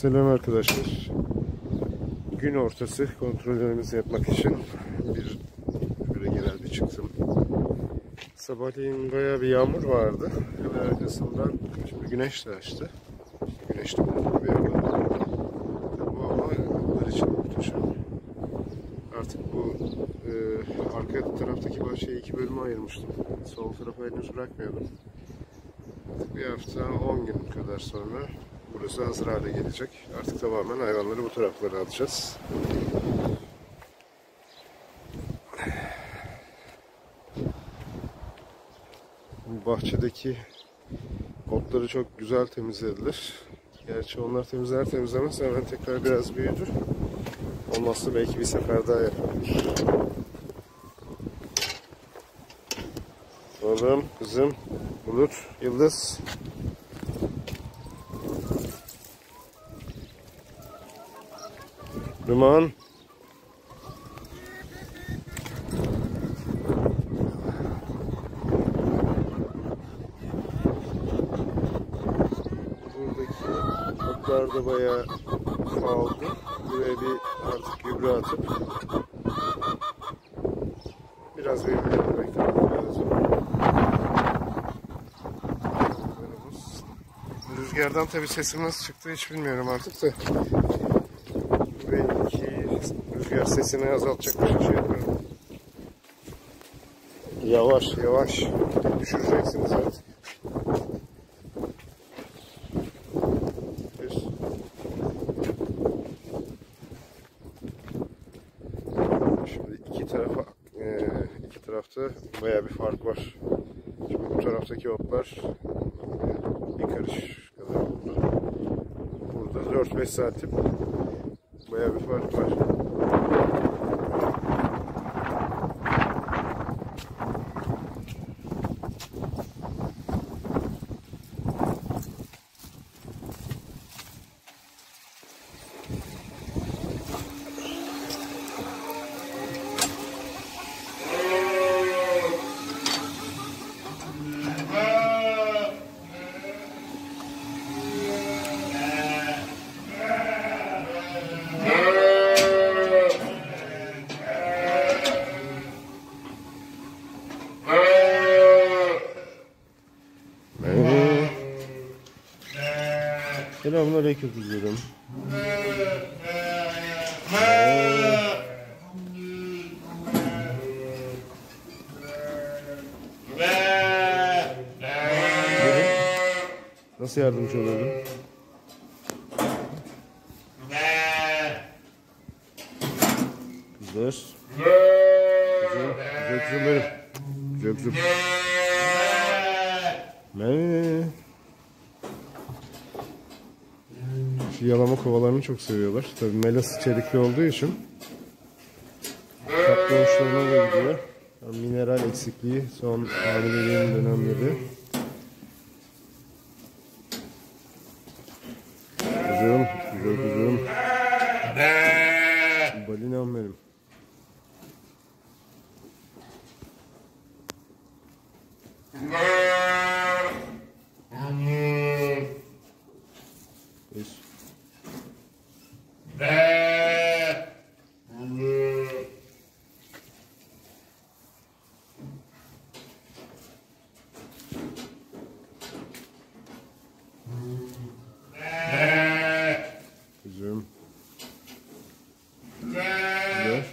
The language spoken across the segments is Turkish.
Selam arkadaşlar. Gün ortası kontrollerimizi yapmak için bir böyle genel bir çıktım. Sabahleyin bayağı bir yağmur vardı. Hemen arkasından şimdi güneş de açtı. Güneş de bulunduğu bir bu hava onlar için muhteşem. Artık bu e, arka taraftaki bahçeyi iki bölüme ayırmıştım. Sol tarafa henüz bırakmıyordum. Artık bir hafta 10 gün kadar sonra burası hazır hale gelecek. Artık tamamen hayvanları bu taraflara alacağız. Bu bahçedeki otları çok güzel temizlediler. Gerçi onlar temizler temizlemez hemen tekrar biraz büyüdü. Olmazsa belki bir sefer daha yapabilir. Oğlum, kızım, Bulut, Yıldız. Duman. Buradaki otlar da bayağı çoğaldı. Buraya bir artık gübre atıp biraz büyümeye beklemek lazım. Rüzgardan tabi sesim nasıl çıktı hiç bilmiyorum artık da. Rüzgar sesini azaltacak bir şey yapıyorum. Yavaş yavaş düşüreceksiniz artık. Şimdi iki tarafa e, iki tarafta baya bir fark var. Şimdi bu taraftaki otlar bir karış kadar burada. Burada 4-5 santim baya bir fark var. Selamun aleyküm kızlarım. Nasıl yardımcı olabilirim? Kızlar. Kızım, güzel kızım benim. Güzel kızım. Merhaba. Şu yalama kovalarını çok seviyorlar. Tabii melas içerikli olduğu için tatlı hoşlarına da gidiyor. Yani mineral eksikliği son hamileliğin dönemleri. Kızım, güzel kızım. Balinam benim. Yes. Kızım. Güzel.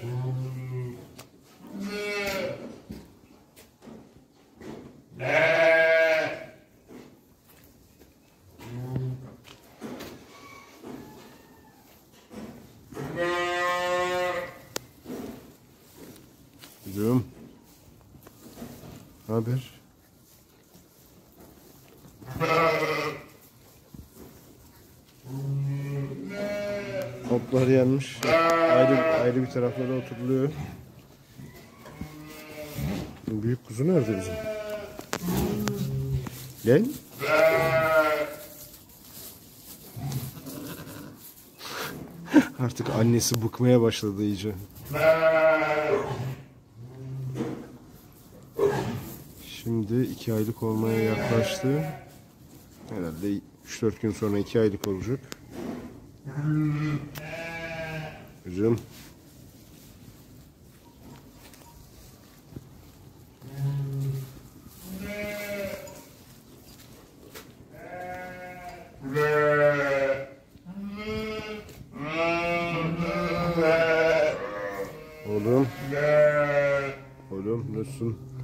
Kızım. Ne haber? Otlar yanmış. Ayrı, ayrı bir taraflara oturuluyor. Büyük kuzu nerede bizim? Lan? Artık annesi bıkmaya başladı iyice. Şimdi iki aylık olmaya yaklaştı. Herhalde 3-4 gün sonra iki aylık olacak. Kızım. Oğlum. Oğlum nasılsın?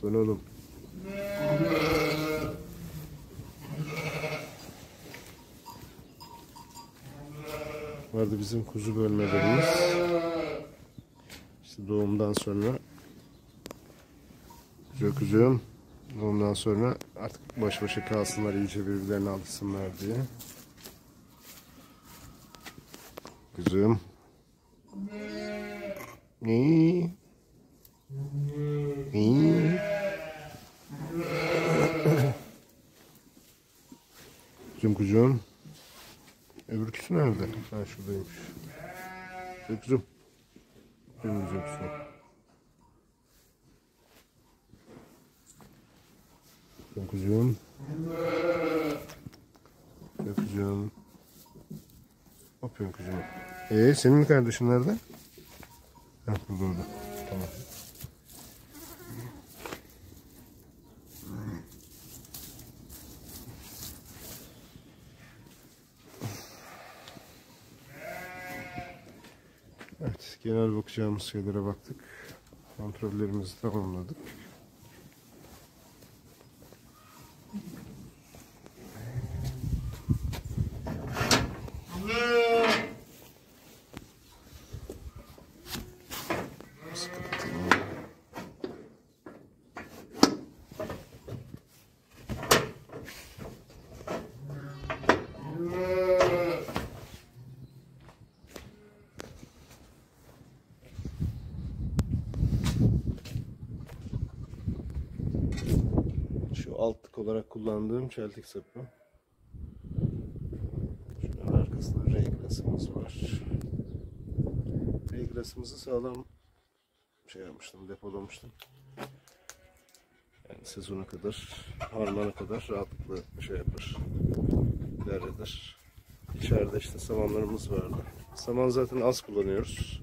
Sen oğlum. Vardı bizim kuzu bölmelerimiz. İşte doğumdan sonra kuzum. Ondan sonra artık baş başa kalsınlar iyice birbirlerine alışsınlar diye. Kızım. Ne? Kuzum kuzum. Öbürküsü nerede? Ha şuradaymış. Güzel kuzum. Benim kuzum. Güzel kuzum. Güzel kuzum. Aferin kuzum. Ee senin kardeşin nerede? Ha burada orada. Tamam. Evet, genel bakacağımız şeylere baktık. Kontrollerimizi tamamladık. Şu altlık olarak kullandığım çeltik sapı. Şunun arkasında reglasımız var. Reglasımızı sağlam şey yapmıştım, depolamıştım. Yani sezona kadar, harmana kadar rahatlıkla şey yapar, idare eder. İçeride işte samanlarımız vardı. Saman zaten az kullanıyoruz.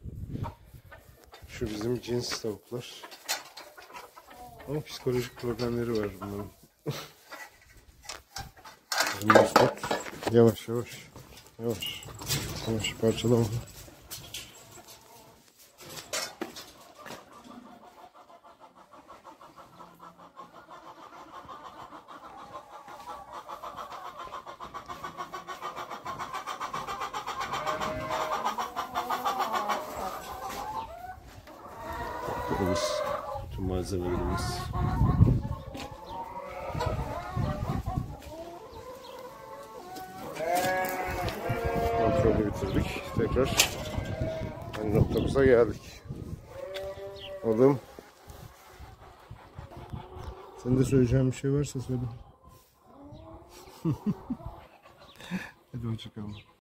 Şu bizim cins tavuklar. Ama psikolojik problemleri var bunların. Bizim Mesut. Yavaş yavaş. Yavaş. Yavaş parçalama. Biz bütün malzemelerimiz. Kontrolü bitirdik. Tekrar aynı noktamıza geldik. Oğlum. Senin de söyleyeceğin bir şey varsa söyle. Hadi hoşçakalın.